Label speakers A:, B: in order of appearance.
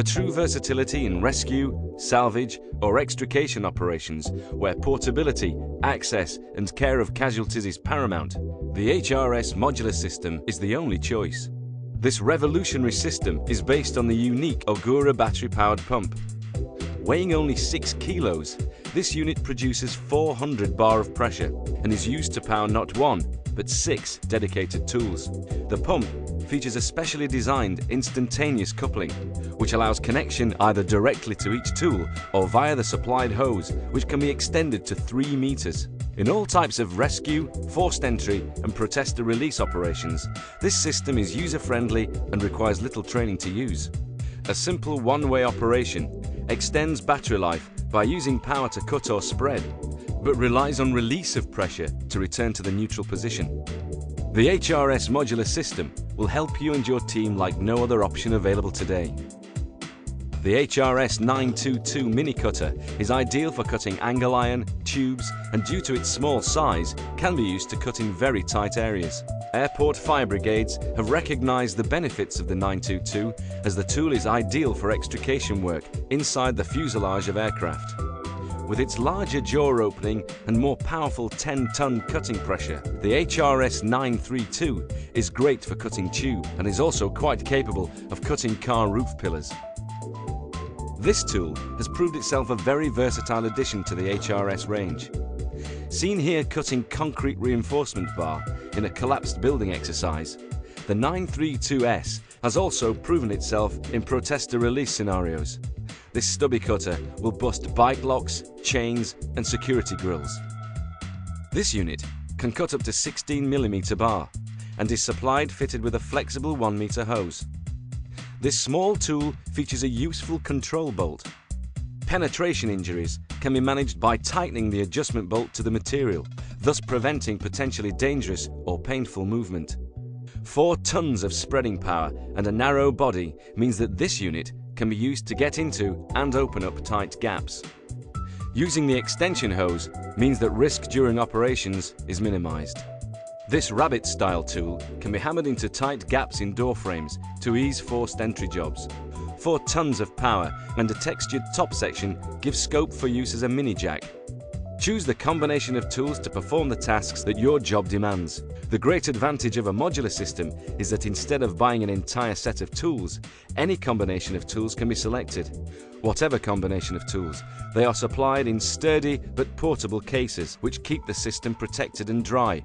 A: For true versatility in rescue, salvage, or extrication operations, where portability, access, and care of casualties is paramount, the HRS modular system is the only choice. This revolutionary system is based on the unique Ogura battery-powered pump. Weighing only 6 kilos, this unit produces 400 bar of pressure and is used to power not one, but six dedicated tools. The pump features a specially designed instantaneous coupling, which allows connection either directly to each tool or via the supplied hose, which can be extended to 3 meters. In all types of rescue, forced entry and protester release operations, this system is user-friendly and requires little training to use. A simple one-way operation extends battery life by using power to cut or spread, but relies on release of pressure to return to the neutral position. The HRS modular system will help you and your team like no other option available today. The HRS 922 mini cutter is ideal for cutting angle iron, tubes, and due to its small size, can be used to cut in very tight areas. Airport fire brigades have recognised the benefits of the 922 as the tool is ideal for extrication work inside the fuselage of aircraft. With its larger jaw opening and more powerful 10-ton cutting pressure, the HRS 932 is great for cutting tube and is also quite capable of cutting car roof pillars. This tool has proved itself a very versatile addition to the HRS range. Seen here cutting concrete reinforcement bar in a collapsed building exercise, the 932S has also proven itself in protester release scenarios. This stubby cutter will bust bike locks, chains and security grills. This unit can cut up to 16mm bar and is supplied fitted with a flexible 1 meter hose. This small tool features a useful control bolt. Penetration injuries can be managed by tightening the adjustment bolt to the material, thus preventing potentially dangerous or painful movement. Four tons of spreading power and a narrow body means that this unit can be used to get into and open up tight gaps. Using the extension hose means that risk during operations is minimized. This rabbit-style tool can be hammered into tight gaps in door frames to ease forced entry jobs. 4 tons of power and a textured top section give scope for use as a mini jack. Choose the combination of tools to perform the tasks that your job demands. The great advantage of a modular system is that instead of buying an entire set of tools, any combination of tools can be selected. Whatever combination of tools, they are supplied in sturdy but portable cases which keep the system protected and dry